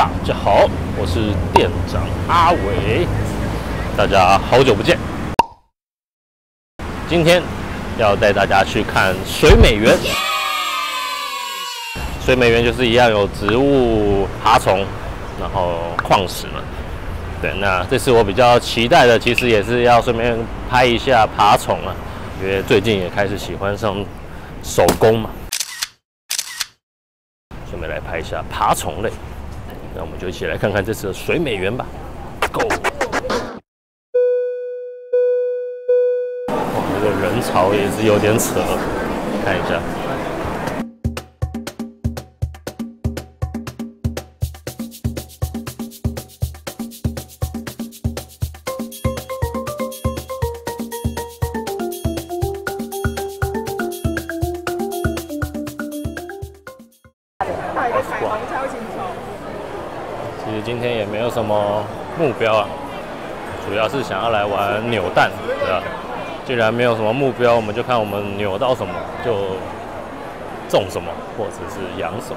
大家好，我是店长阿伟，大家好久不见。今天要带大家去看水美园。水美园就是一样有植物、爬虫，然后矿石嘛。对，那这次我比较期待的，其实也是要顺便拍一下爬虫啊，因为最近也开始喜欢上手工嘛。顺便来拍一下爬虫类，那我们就一起来看看这次的水美园吧。Go！哇，这个人潮也是有点扯，看一下。什么目标啊，主要是想要来玩扭蛋，对吧？既然没有什么目标，我们就看我们扭到什么就种什么，或者是养什么。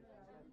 Yeah.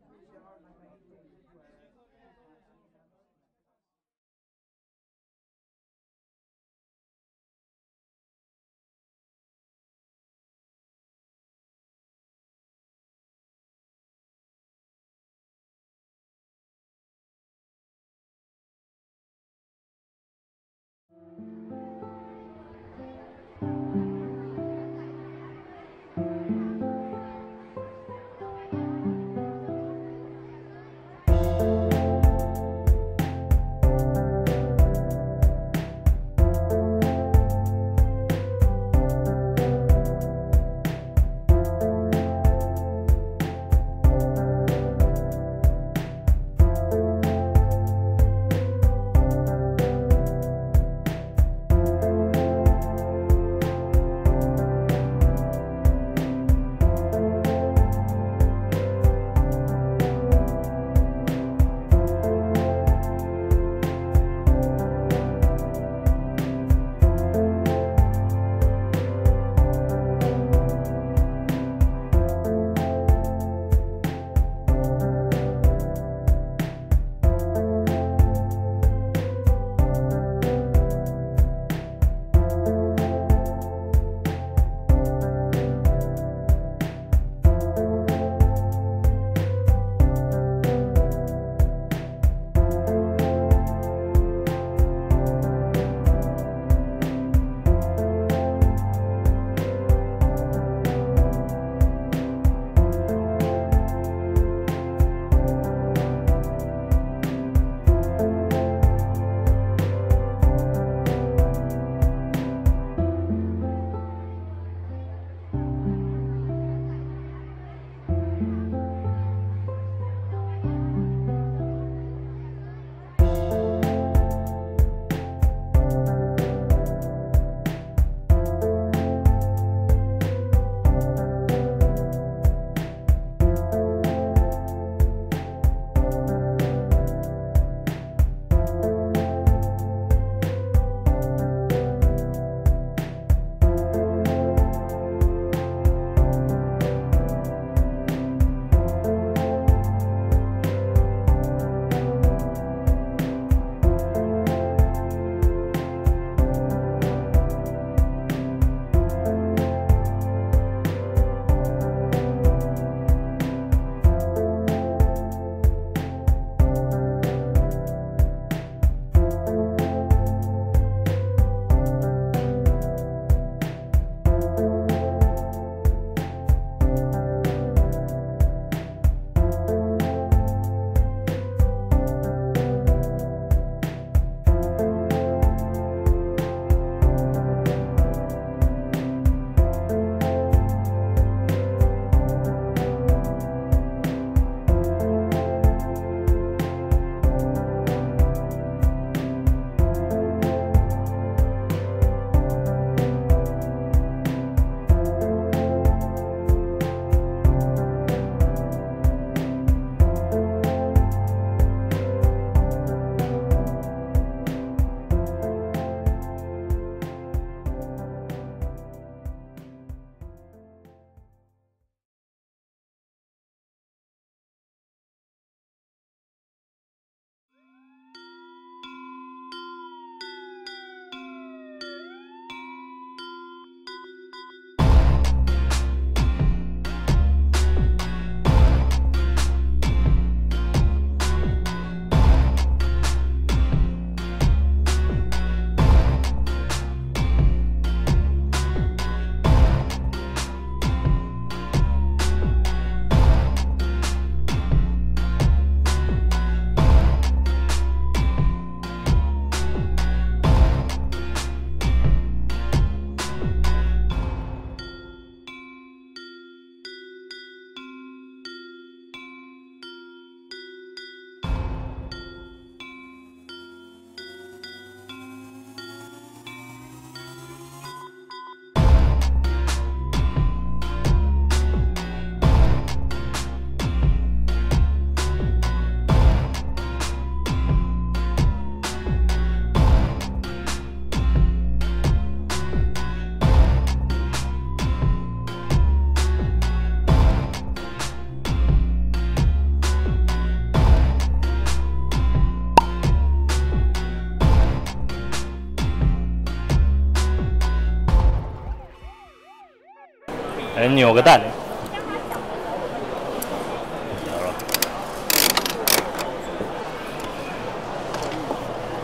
扭个蛋。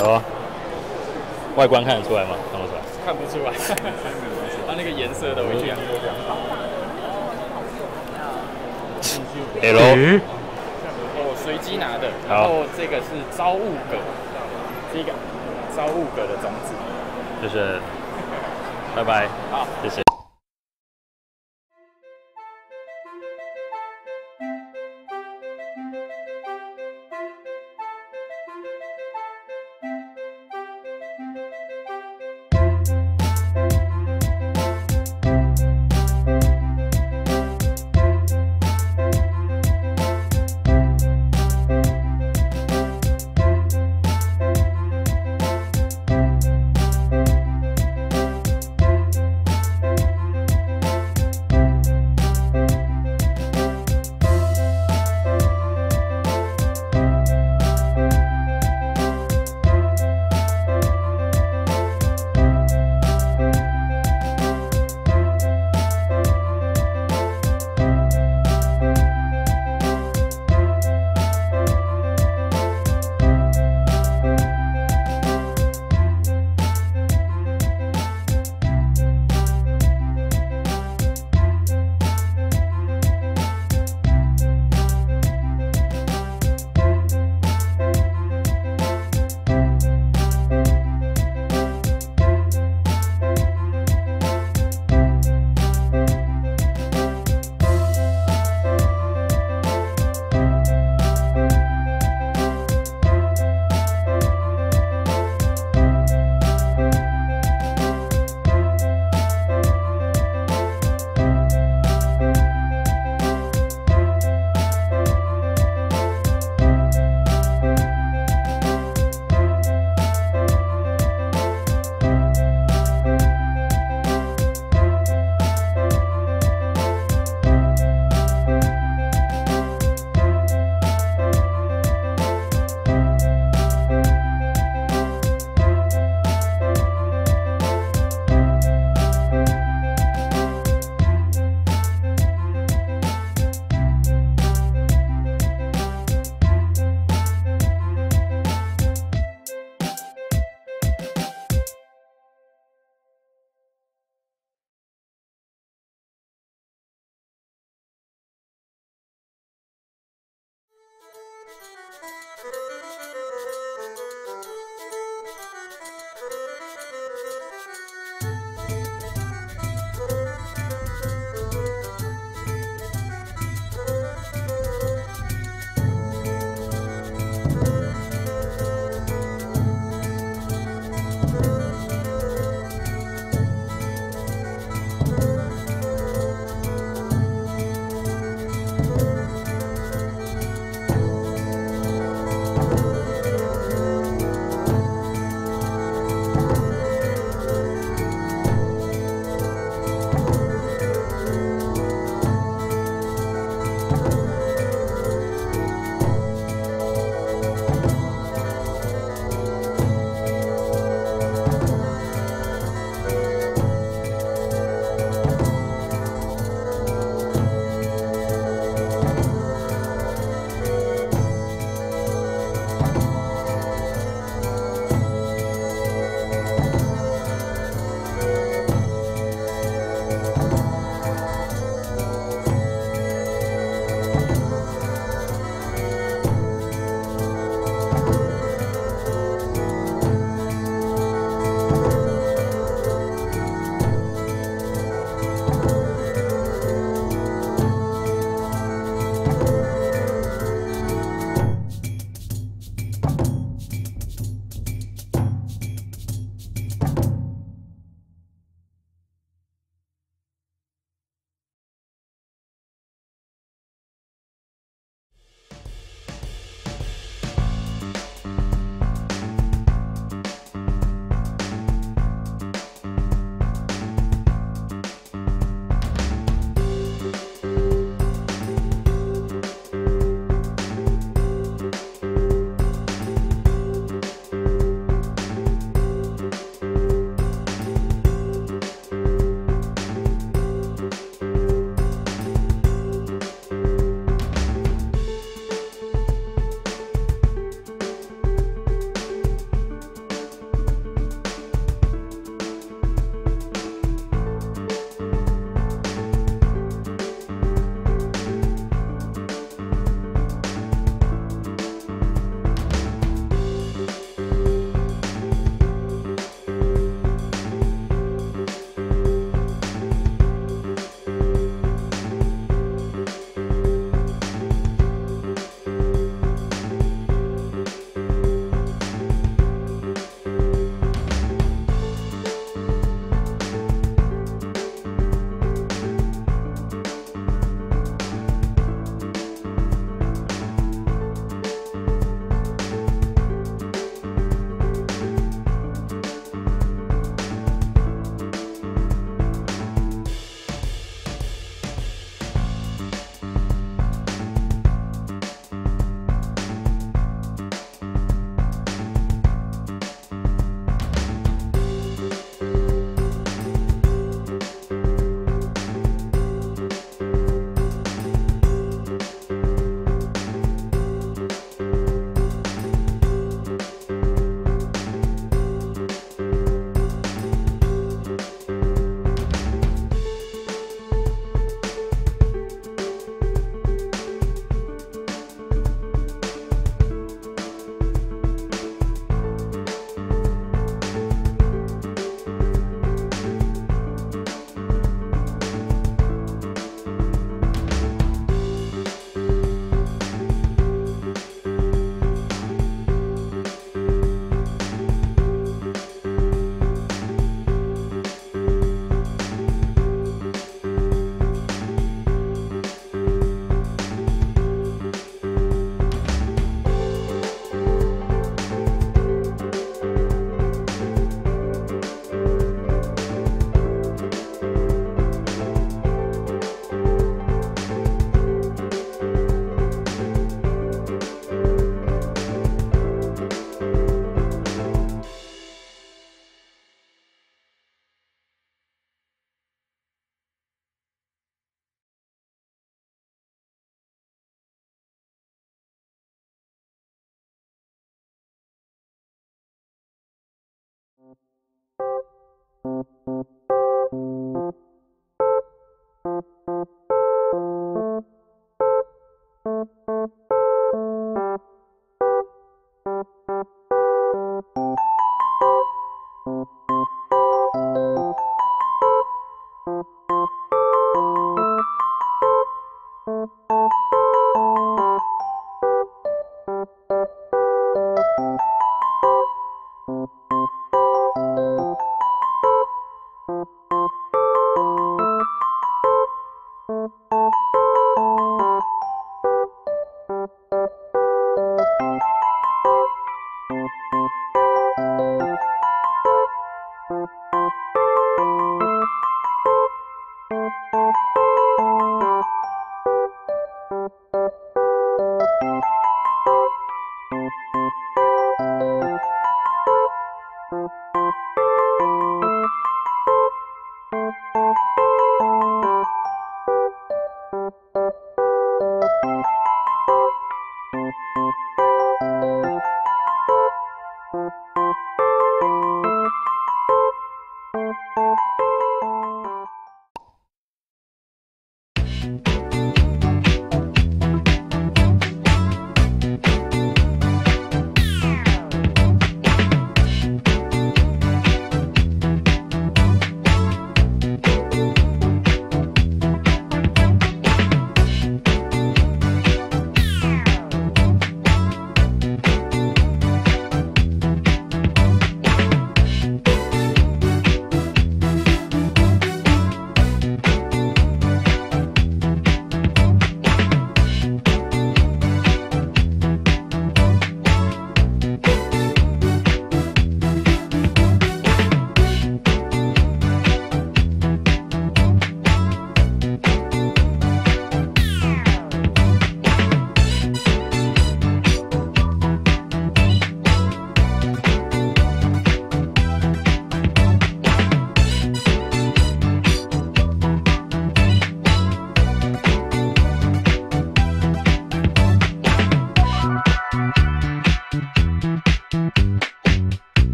有啊，外观看得出来吗？看不出来。看不出来，它那个颜色的，我觉得。L，我随机拿的，好然后这个是招物葛，这个招物葛的种子。就是，拜拜，好，谢谢。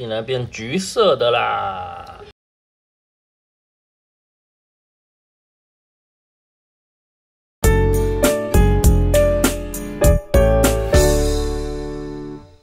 竟然变橘色的啦！